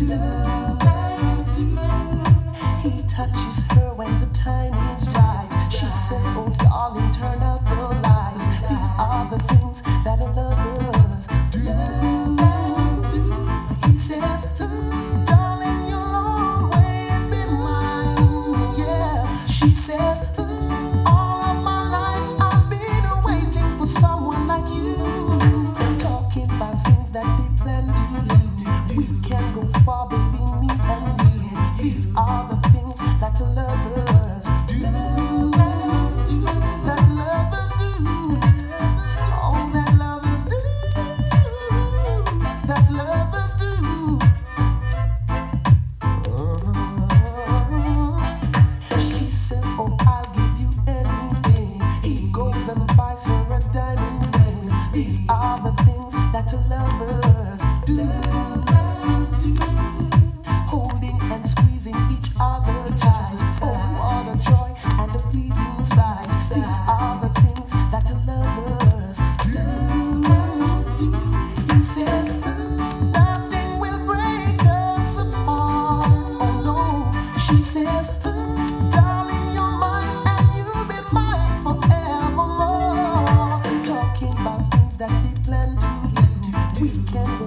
He touches her. We can go far, but we and we These are the things that lovers do. That lovers do. Oh, that lovers do. That lovers do. Uh-huh. She says, Oh, I'll give you anything. He goes and buys her a diamond ring. These are weekend.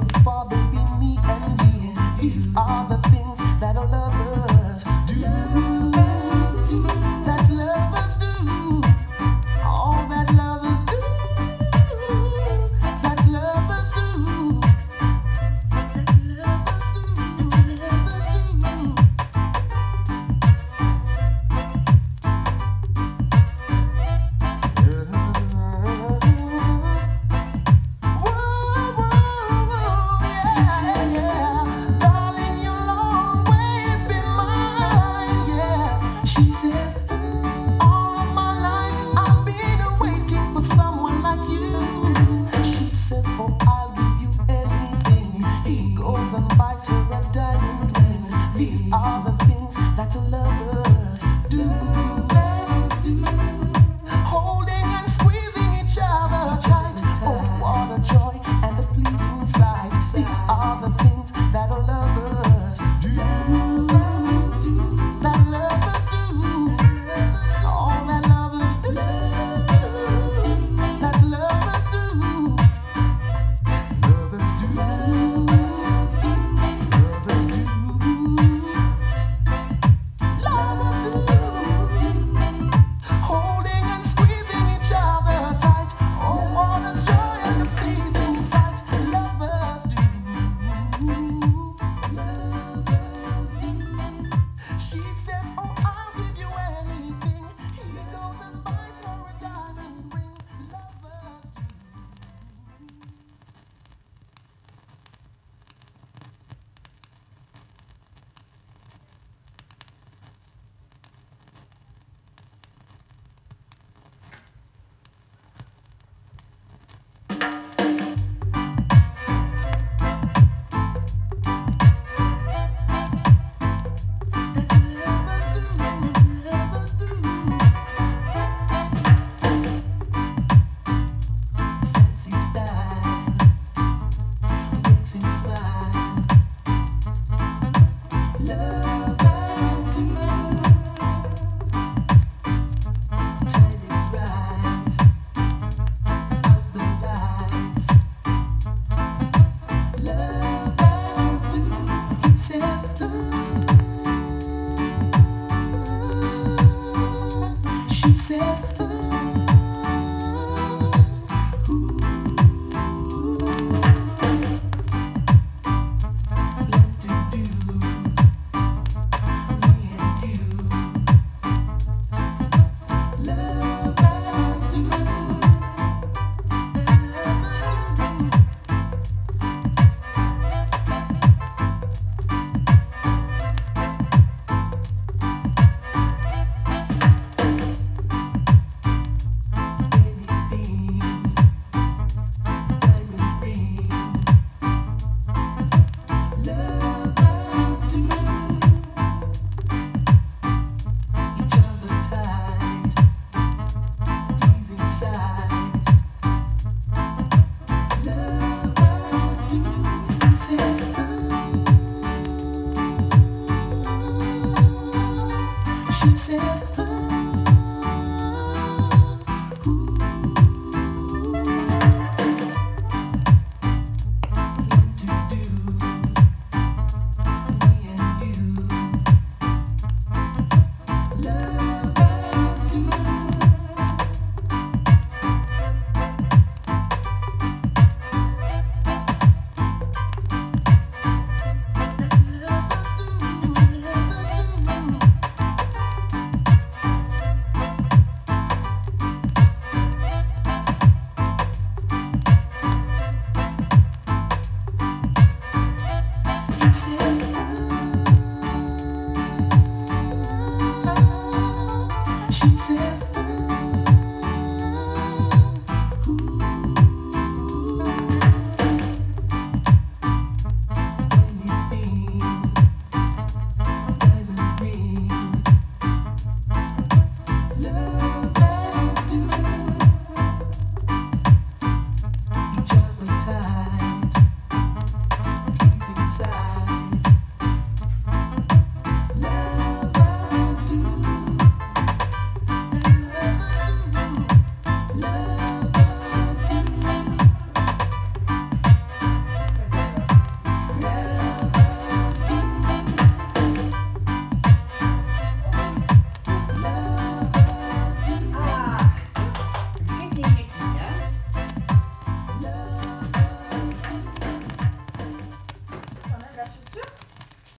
These are the